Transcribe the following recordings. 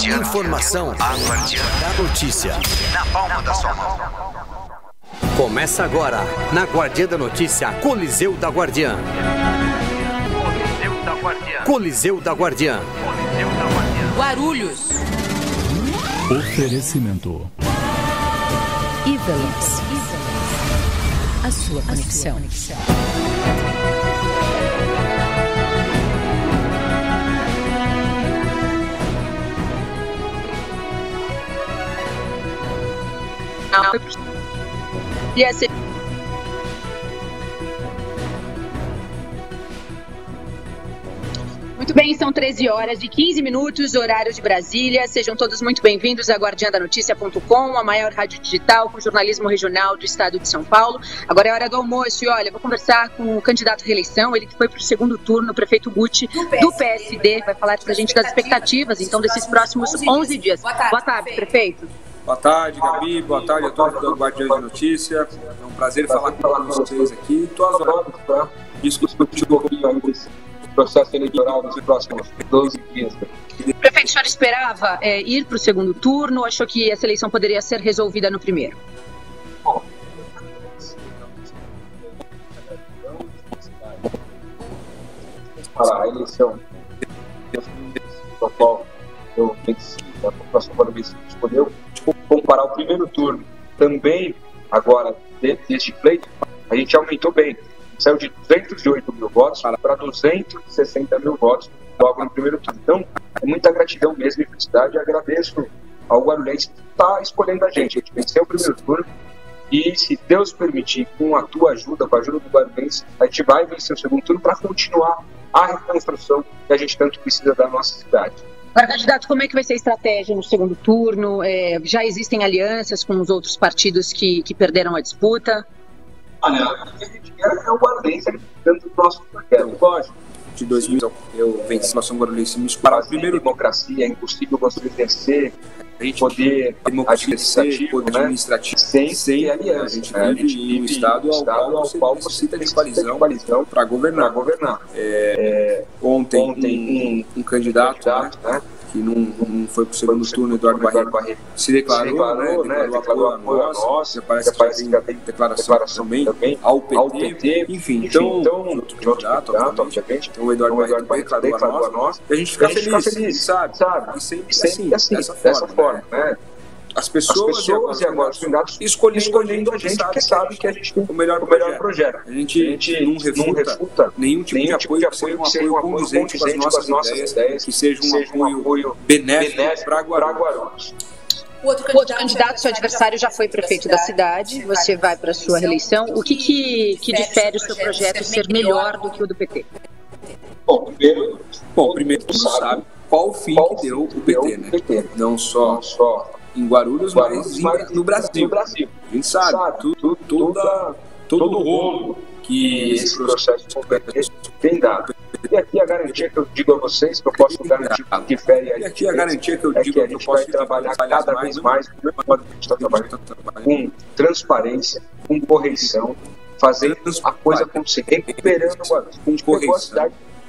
Guardiã. Informação. A Guardiã da Notícia. Na palma da sua mão. Começa agora, na Guardiã da Notícia, Coliseu da Guardiã. Coliseu da Guardiã. Coliseu da Guardiã. Guarulhos. Oferecimento. Ivelox. A sua conexão. Ia ser Muito bem, são 13 horas e 15 minutos, horário de Brasília. Sejam todos muito bem-vindos a guardiandanoticia.com, a maior rádio digital com jornalismo regional do estado de São Paulo. Agora é hora do almoço e olha, vou conversar com o candidato à reeleição, ele que foi para o segundo turno, o prefeito Guti, do PSD, vai falar para a gente das expectativas, então, desses próximos 11 dias. Boa tarde, prefeito. Boa tarde, Gabi. Boa tarde a todos do Guardião de Notícia. É um prazer falar com vocês aqui. Estou às horas para discutir um pouquinho processo eleitoral nos próximos 12 dias. Prefeito, o senhor esperava é, ir para o segundo turno ou achou que essa eleição poderia ser resolvida no primeiro? Bom, para a eleição, qual eu venci, a população escolheu, comparar o primeiro turno também agora deste pleito, a gente aumentou bem saiu de 208 mil votos para 260 mil votos logo no primeiro turno. Então, é muita gratidão mesmo e felicidade. Agradeço ao Guarulhense que está escolhendo a gente. A gente venceu o primeiro turno e, se Deus permitir, com a tua ajuda, com a ajuda do Guarulhense, a gente vai vencer o segundo turno para continuar a reconstrução que a gente tanto precisa da nossa cidade. Agora, candidato, como é que vai ser a estratégia no segundo turno? É, já existem alianças com os outros partidos que, que perderam a disputa? Olha, o que a gente quer é o Guarulhense dentro do nosso projeto. Lógico, de 2000 eu venci a situação guarulhense para a primeira democracia, é impossível você vencer poder administrativo, poder né? administrativo sem, sem aliança. A gente vive, a gente vive em um estado ao qual, ao qual você tem coalizão, coalizão para governar. governar. É, é, ontem, ontem um, um, candidato, candidato né? Né? que não, não foi para o segundo turno, Eduardo Barreto, Barreto se declarou, se declarou, né, né, declarou, apoio a nós, já parece, parece que já tem declaração, declaração também, também ao, PT, ao PT, enfim, então, então outro candidato, obviamente, então o Eduardo, Barreto declarou, declarou a nós, e a gente fica, feliz, sabe, sabe, e sempre, assim, assim, dessa forma, né, as pessoas, as pessoas e agora os candidatos escolhendo, escolhendo a gente que sabe que a gente tem o melhor, o melhor projeto. A gente, a gente não, refuta não refuta nenhum tipo, nenhum de, apoio, tipo de apoio que seja um apoio condizente com as nossas, nossas ideias, ideias, que seja um, seja um apoio benéfico para Guarulhos. O outro candidato, outro candidato, seu adversário já foi prefeito da cidade, você vai para a sua reeleição. O que, que, que difere o seu projeto ser melhor do que o do PT? Bom, primeiro, bom, primeiro tu sabe qual o fim que deu o PT, né? Não só, só em Guarulhos, Guarulhos mas, mas no, Brasil. no Brasil. A gente sabe, sabe tudo, toda, todo o rolo que esse processo tem dado. E aqui a garantia que eu digo a vocês, que eu posso garantir que difere E aqui a garantia que eu digo é que a gente vai trabalhar cada vez mais, do mesmo modo que a gente está trabalhando, com transparência, com correção, fazendo a coisa acontecer, recuperando o Guarulhos.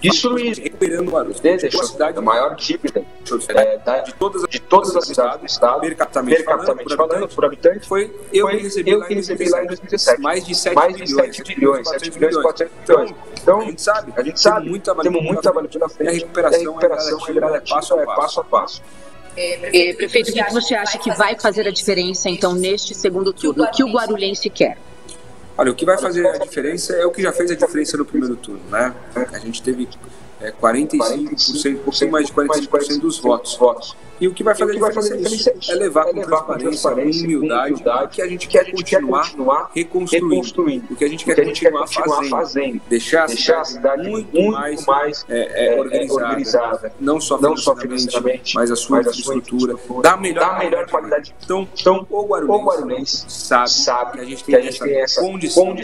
Destruído. Recuperando Guarulhos. Deixou a cidade a maior dívida é, da, de, todas, de todas as cidades do estado, per capitamente, falando, falando, por habitante, foi eu foi que recebi, eu lá, que recebi lá em 2017. Mais de 7 mais bilhões, de 7 bilhões, 7 bilhões e 400 milhões. Então, a gente sabe, a gente sabe, muito temos muito trabalho pela frente, e a recuperação, e a recuperação é, gradativa, é passo a passo. É, prefeito, o que você acha que vai fazer a diferença, então, neste segundo turno? O que o guarulhense quer? Olha, o que vai fazer a diferença é o que já fez a diferença no primeiro turno, né? A gente teve é, 45%, um pouquinho mais de 45% dos votos. E o que vai fazer, que vai fazer a diferença é, é levar com transparência, com humildade, humildade, que a gente quer continuar, reconstruindo, reconstruindo. O que a gente quer, continuar, fazendo. Deixar, a cidade muito, mais, mais é, é, organizada, organizada, não só não financeiramente, mas a sua infraestrutura, da melhor, melhor qualidade. Então, então o Guarulhense, o sabe, sabe que a gente tem essa condição,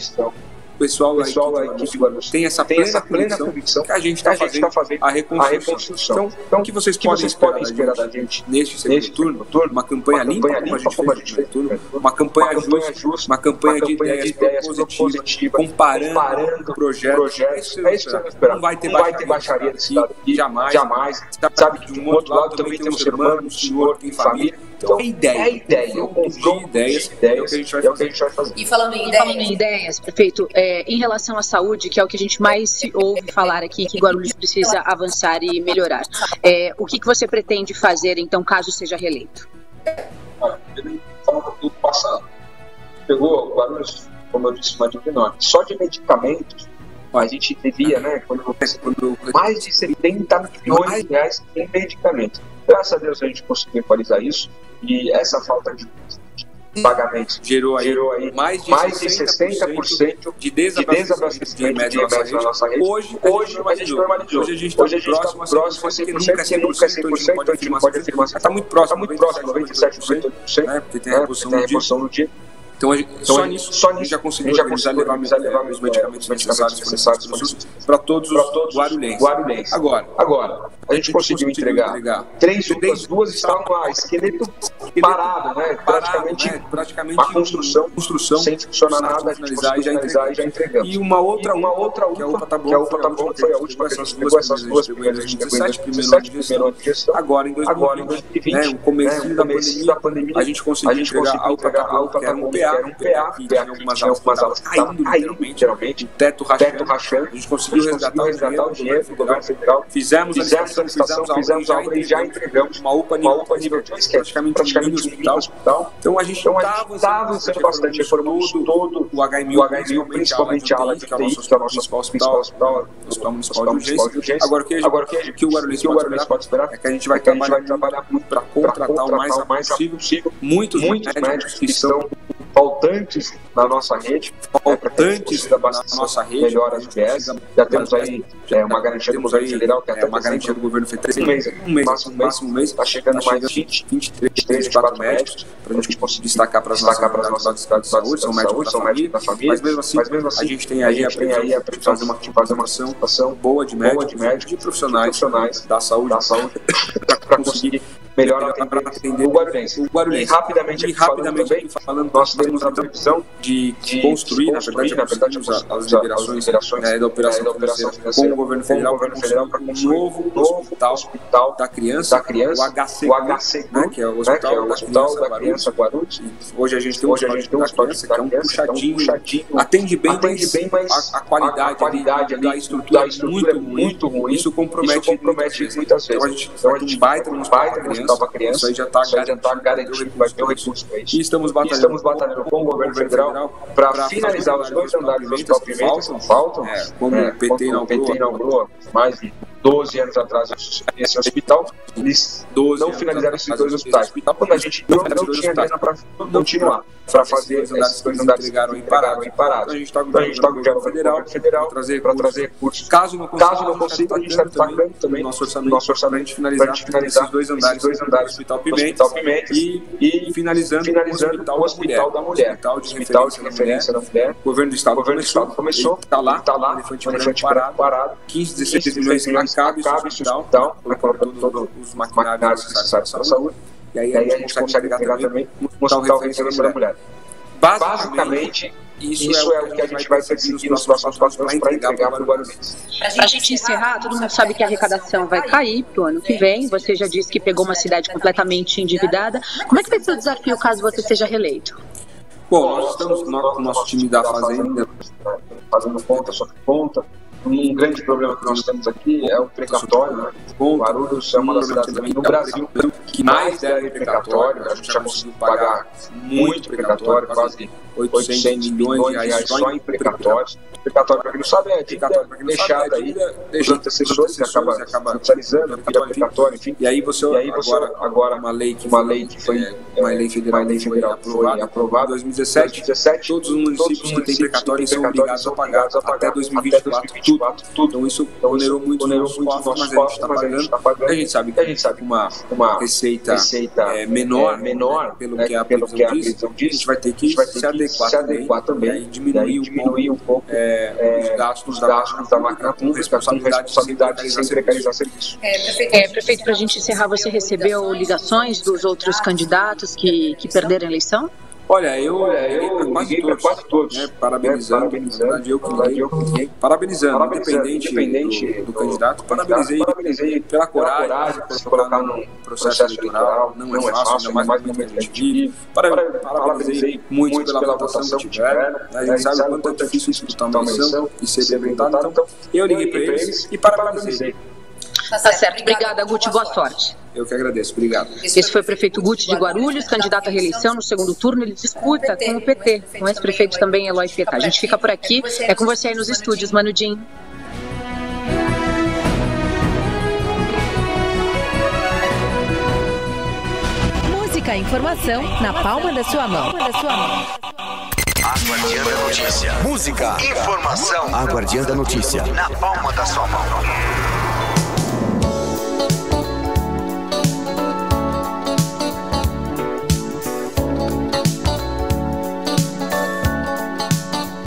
condição pessoal, pessoal aí que Guarulhos tem essa plena, tem essa plena convicção que a gente está fazendo, tá fazendo, a reconstrução. A reconstrução. Então, então, o que vocês, que podem, esperar esperar da gente neste segundo neste turno? turno? Uma campanha uma limpa, como a gente fez no turno, uma campanha, uma campanha justa, uma campanha, de ideias, ideias propositiva, comparando, comparando projetos. projetos. É isso que eu esperar. Não vai ter, não vai ter baixaria desse lado aqui, jamais. jamais. Sabe que de um outro lado também tem um ser humano, um senhor, tem família. Então, é ideia. É ideia. É um conjunto de ideias, ideias é o que a gente vai, é fazer. Gente vai fazer. E falando em ideias, falando em ideias prefeito, é, em relação à saúde, que é o que a gente mais se ouve falar aqui, que Guarulhos precisa avançar e melhorar. É, o que, que você pretende fazer, então, caso seja reeleito? Olha, ele fala do passado. Pegou Guarulhos, como eu disse, uma enorme. Só de medicamentos, a gente devia, né, quando, quando mais de 70 milhões de reais em medicamentos. Graças a Deus a gente conseguiu equalizar isso e essa falta de pagamentos gerou aí, gerou aí mais de mais 60%, de desabastecimento de remédio na nossa rede. Hoje, hoje a gente normalizou. Hoje a gente está próximo a 100%, que nunca é 100%, a gente não pode afirmar. Está muito próximo, está muito próximo, 97%, né, porque tem a reposição no dia. Então, a gente, então só, nisso, só nisso já conseguiu já organizar, levar, levar, levar os medicamentos, necessários, necessários para todos os todos guarulhenses. guarulhenses. Agora, agora, a gente conseguiu entregar, entregar. três UPAs, duas estavam lá, esqueleto parado, né? Praticamente, né? praticamente uma construção, construção sem funcionar nada, a gente finalizar e já entregamos. E uma outra, uma outra UPA, que é a UPA Tá a UPA Tá Bom foi a última que a gente pegou essas duas primeiras, a gente pegou em 2017, primeiro ano de gestão, agora em 2020, né? o começo da pandemia, a gente conseguiu entregar a UPA Tá Bom, que era um PA um PA, que tinha algumas aulas, caindo, literalmente, teto rachando, teto rachando. A gente conseguiu resgatar, resgatar o dinheiro do governo federal. Fizemos, fizemos a licitação, fizemos a obra e já entregamos uma UPA nível 2, que é praticamente, um mini hospital. Então a gente está avançando bastante, reformamos todo o HMU, principalmente a ala de TI, que é o nosso principal hospital, Hospital Municipal de Urgência. Agora, o que o Guarulhos pode esperar é que a gente vai trabalhar muito para contratar o mais rápido possível muitos médicos que estão faltantes na nossa rede, faltantes na nossa rede, melhor as UBS. Já temos aí é, uma garantia do governo federal, que é até uma garantia do governo federal. Um mês, um mês, máximo, máximo mês, está chegando tá mais 20, 23, 24 médicos para a gente conseguir destacar para as nossas estados de saúde, são médicos da família, da mas mesmo assim, mas mesmo assim a gente tem aí a previsão de fazer uma situação boa de médicos, de profissionais da saúde, para conseguir melhor atender o Guarulhense. O Guarulhense. Rapidamente, rapidamente falando, também, falando, nós temos a previsão de, de construir, na verdade, na verdade as, as liberações, liberações é, da operação, é, operação financeira, com o governo federal, para construir um novo, novo hospital, hospital da criança, da criança, o HC, o HC né, que é o hospital, né, é o hospital da, criança Guarulhos. Hoje a gente tem hoje a gente tem um hospital da criança, que é um puxadinho, atende bem, atende bem, mas a, a qualidade, a qualidade ali, da estrutura, é muito, muito ruim. Isso compromete, muitas vezes. Então a gente então tem um baita um baita hospital para criança. Isso aí já está tá garantido, vai ter o recurso para isso. E estamos batalhando, estamos batalhando com o governo federal para finalizar os dois andares Pimenta que faltam. É, quando é, o PT inaugurou mais de 12 anos atrás esse hospital, eles não finalizaram esses dois hospitais. Quando a gente não, não tinha grana para continuar, para fazer esses dois andares entregaram em parados. Então a gente está com o governo federal, federal para trazer, trazer recursos. Caso não consiga, Caso não consiga a gente está pagando também nosso orçamento, nosso orçamento finalizar, finalizar esses dois andares, dois andares do Hospital Pimentas, e, e finalizando, finalizando o Hospital da Mulher. Hospital de hospital referência, de referência da mulher. O governo do Estado começou, começou está lá, está lá, elefante branco parado, 15, 16 milhões em cabe esse hospital, colocando todos os maquinários necessários para a saúde. E aí, a gente consegue pegar também um hospital referência da mulher. Basicamente, isso, isso é, é, o que a gente vai perseguir nos próximos passos para entregar para o Guarulhos. Para a gente encerrar, todo mundo sabe que a arrecadação vai cair para o ano que vem. Você já disse que pegou uma cidade completamente endividada. Como é que vai ser o desafio caso você seja reeleito? Bom, nós estamos com o nosso time da Fazenda fazendo conta sobre conta um grande problema que nós temos aqui é o precatório. Né? Guarulhos é uma das cidades no Brasil que mais deve precatório. A gente já conseguiu pagar muito precatório, quase 800 milhões de reais só em precatórios. Precatório, para quem não sabe, é dívida deixada aí dos antecessores, que acaba judicializando, vira precatório, enfim. E aí você, e aí você agora, agora uma lei que, uma lei que foi é, uma lei federal, uma lei federal foi aprovada em 2017, todos os municípios que têm precatório são obrigados a pagar até 2024 tudo. tudo. Então isso então, onerou muito onerou os nossos cofres, mas a gente está pagando. Tá pagando. A gente sabe que a gente sabe uma, uma receita, é, menor, é, menor né, pelo, né, que a pelo que a previsão diz, a gente vai ter que se, adequar se adequar também, também e diminuir, diminuir um pouco é, é, os gastos da máquina, da máquina com responsabilidade, responsabilidade de sem precarizar serviço. É, prefeito, para a gente encerrar, você recebeu ligações dos outros candidatos que, que perderam a eleição? Olha, eu, Olha, eu quase todos, quase todos né, parabenizando, parabenizando, na verdade eu que liguei, parabenizando, parabenizando independente, independente do, do, do, candidato, parabenizei, parabenizei pela coragem, coragem de se colocar no processo eleitoral, não, não é fácil, ainda mais no momento que a gente vive, parabenizei muito pela votação que tiveram, a gente sabe o quanto é difícil disputar uma eleição e ser bem votado, então eu liguei para eles e parabenizei. Tá certo. Tá certo. Obrigada, Guti. Boa sorte. Eu que agradeço. Obrigado. Esse foi o prefeito Guti de Guarulhos, candidato à reeleição no segundo turno. Ele disputa com o PT, com o ex-prefeito também, Eloy Pietá. A gente fica por aqui. É com você aí nos estúdios, Manudinho. Música e informação na palma da sua mão. A Guardiã da Notícia. Música, informação. A Guardiã da Notícia. Na palma da sua mão.